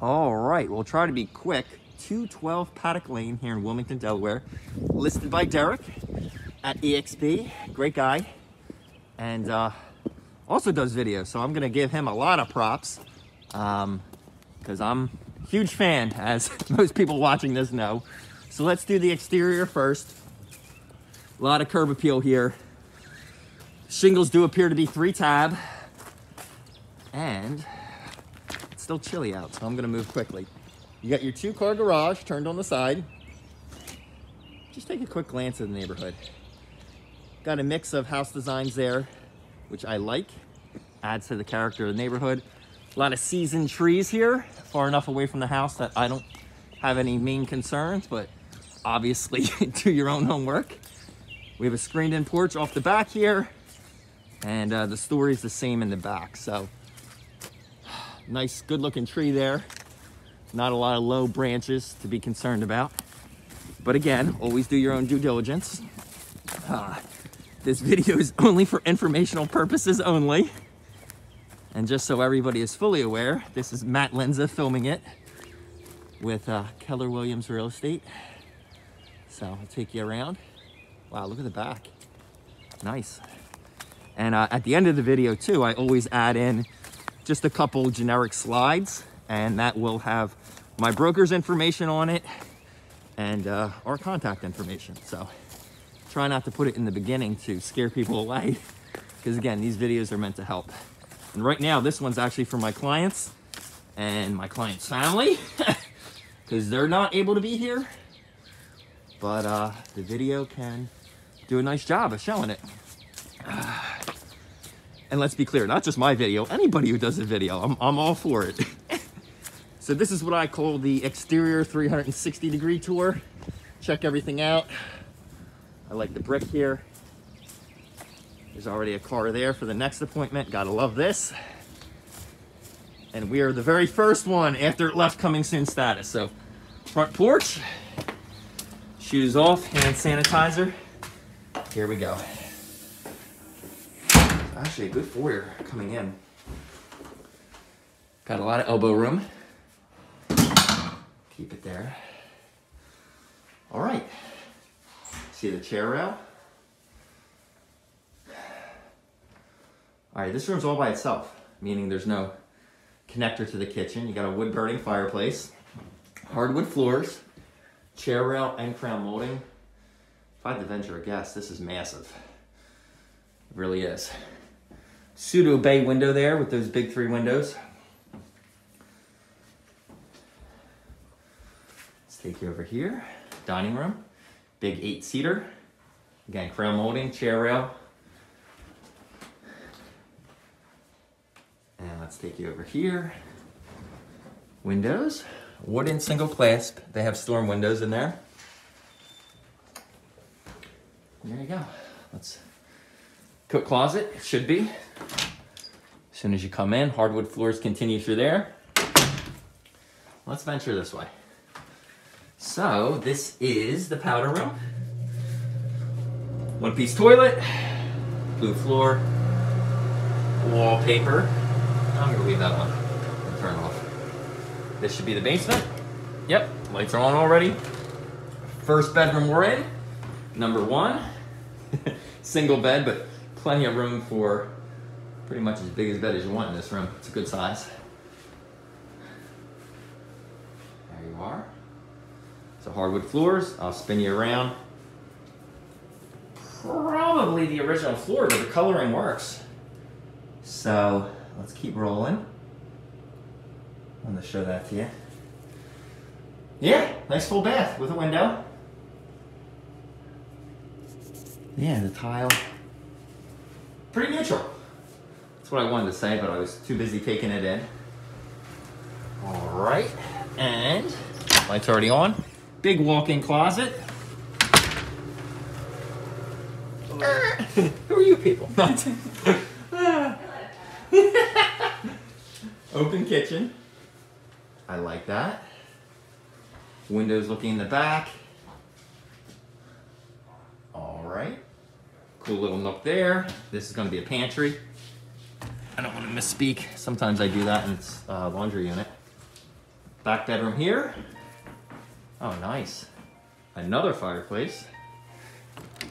All right, we'll try to be quick. 212 Paddock Lane here in Wilmington, Delaware. Listed by Derek at EXP. Great guy. And uh, also does videos, so I'm gonna give him a lot of props. Um, because I'm a huge fan, as most people watching this know. So let's do the exterior first. A lot of curb appeal here. Shingles do appear to be three tab. And still chilly out, so I'm gonna move quickly. You got your two car garage turned on the side. Just take a quick glance at the neighborhood. Got a mix of house designs there, which I like. Adds to the character of the neighborhood. A lot of seasoned trees here, far enough away from the house that I don't have any main concerns, but obviously do your own homework. We have a screened in porch off the back here, and uh, the story is the same in the back. So nice, good looking tree there. Not a lot of low branches to be concerned about. But again, always do your own due diligence. Uh, this video is only for informational purposes only. And just so everybody is fully aware, this is Matt Lenza filming it with uh, Keller Williams Real Estate. So I'll take you around. Wow, look at the back. Nice. And uh, at the end of the video too, I always add in just a couple generic slides and that will have my broker's information on it and uh, our contact information. So try not to put it in the beginning to scare people away because again, these videos are meant to help. And right now, this one's actually for my clients and my client's family because they're not able to be here. But uh, the video can do a nice job of showing it. And let's be clear, not just my video, anybody who does a video, I'm, I'm all for it. so this is what I call the exterior 360 degree tour. Check everything out. I like the brick here. There's already a car there for the next appointment. Gotta love this. And we are the very first one after it left coming soon status. So front porch, shoes off, hand sanitizer. Here we go. Actually a good foyer coming in. Got a lot of elbow room. Keep it there. All right. See the chair rail? All right, this room's all by itself, meaning there's no connector to the kitchen. You got a wood burning fireplace, hardwood floors, chair rail and crown molding. If I had to venture a guess, this is massive. It really is. Pseudo bay window there with those big three windows. Let's take you over here. Dining room, big eight seater. Again, crown molding, chair rail, And let's take you over here. Windows, wooden single clasp. They have storm windows in there. There you go. Let's coat closet, should be. As soon as you come in, hardwood floors continue through there. Let's venture this way. So this is the powder room. One piece toilet, blue floor, wallpaper, I'm gonna leave that and turn off. This should be the basement. Yep, lights are on already. First bedroom we're in, number one. Single bed, but plenty of room for pretty much as big as bed as you want in this room. It's a good size. There you are. So hardwood floors, I'll spin you around. Probably the original floor, but the coloring works. So let's keep rolling. I'm gonna show that to you. Yeah, nice full bath with a window. Yeah, the tile. Pretty neutral. That's what I wanted to say, but I was too busy taking it in. All right, and lights already on. Big walk-in closet. Who are you people? Open kitchen. I like that. Windows looking in the back. All right. Cool little nook there. This is gonna be a pantry. I don't wanna misspeak. Sometimes I do that and it's a laundry unit. Back bedroom here. Oh, nice. Another fireplace.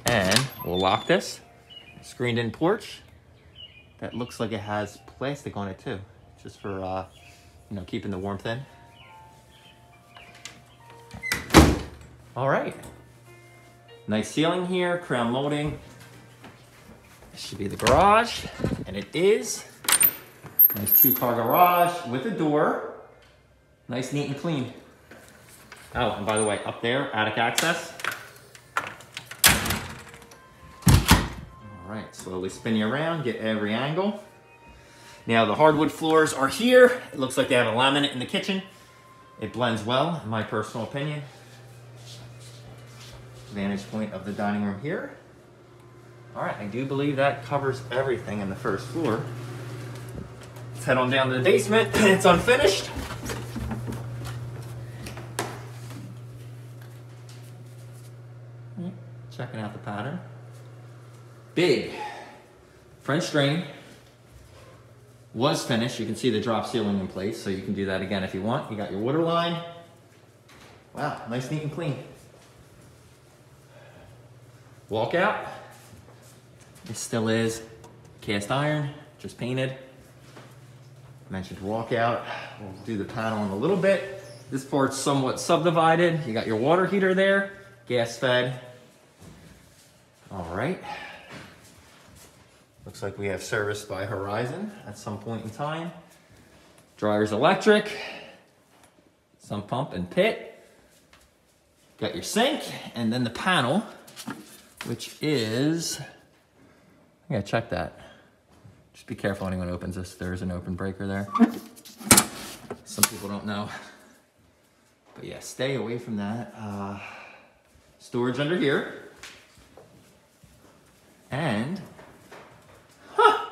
And we'll lock this. Screened in porch. That looks like it has plastic on it too. Just for, uh, you know, keeping the warmth in. All right. Nice ceiling here, crown molding. This should be the garage, and it is. Nice two car garage with a door. Nice, neat, and clean. Oh, and by the way, up there, attic access. All right, slowly spin you around, get every angle. Now the hardwood floors are here. It looks like they have a laminate in the kitchen. It blends well, in my personal opinion. Vantage point of the dining room here. All right, I do believe that covers everything in the first floor. Let's head on down to the basement. it's unfinished. Checking out the pattern. Big French drain was finished. You can see the drop ceiling in place, so you can do that again if you want. You got your water line. Wow, nice, neat, and clean. Walkout. It still is cast iron, just painted. Mentioned walkout. We'll do the panel in a little bit. This part's somewhat subdivided. You got your water heater there, gas fed. All right. Looks like we have service by Horizon at some point in time. Dryer's electric, some pump and pit. Got your sink, and then the panel, which is, I gotta check that. Just be careful anyone opens this. There's an open breaker there. Some people don't know. But yeah, stay away from that. Uh, storage under here. And, huh,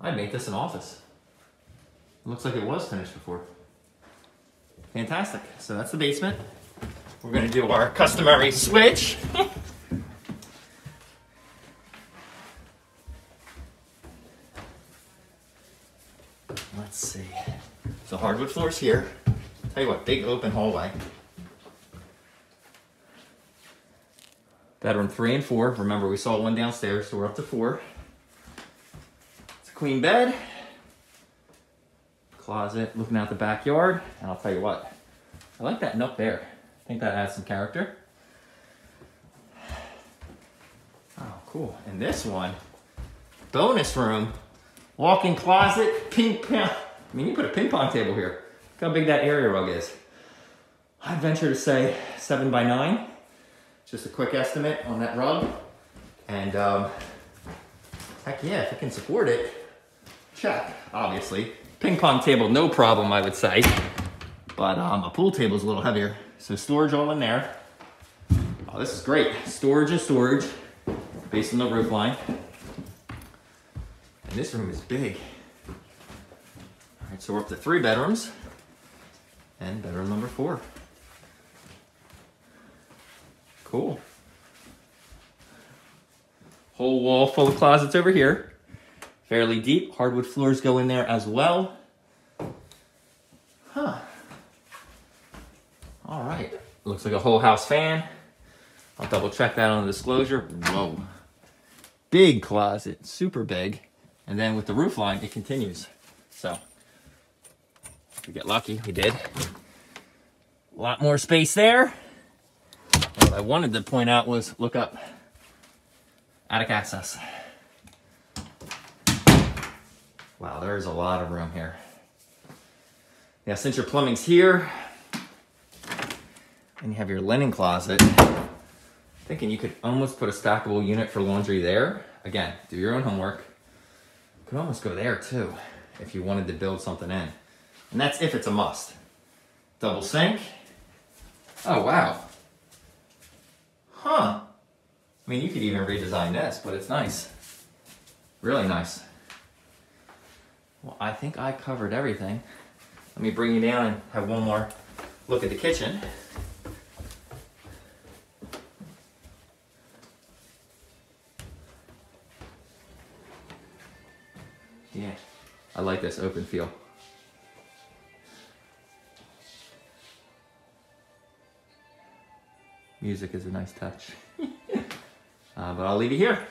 I made this an office. It looks like it was finished before. Fantastic. So that's the basement. We're gonna do our customary switch. hardwood floors here. Tell you what, big open hallway. Bedroom three and four. Remember, we saw one downstairs, so we're up to four. It's a queen bed. Closet looking out the backyard. And I'll tell you what, I like that nook there. I think that adds some character. Oh, cool. And this one, bonus room, walk-in closet, pink, pong. I mean, you put a ping pong table here. Look how big that area rug is. I'd venture to say seven by nine. Just a quick estimate on that rug. And um, heck yeah, if it can support it, check, obviously. Ping pong table, no problem, I would say. But um, a pool table is a little heavier. So storage all in there. Oh, this is great. Storage and storage based on the roof line. And this room is big. All right, so we're up to three bedrooms and bedroom number four. Cool. Whole wall full of closets over here. Fairly deep. Hardwood floors go in there as well. Huh. All right. Looks like a whole house fan. I'll double check that on the disclosure. Whoa. Big closet, super big. And then with the roof line, it continues. So, we get lucky, we did. A lot more space there. What I wanted to point out was, look up, attic access. Wow, there's a lot of room here. Now, since your plumbing's here, and you have your linen closet, thinking you could almost put a stackable unit for laundry there. Again, do your own homework. Could almost go there too, if you wanted to build something in. And that's if it's a must. Double sink. Oh, wow. Huh. I mean, you could even redesign this, but it's nice. Really nice. Well, I think I covered everything. Let me bring you down and have one more look at the kitchen. Yeah, I like this open feel. Music is a nice touch. uh, but I'll leave you here.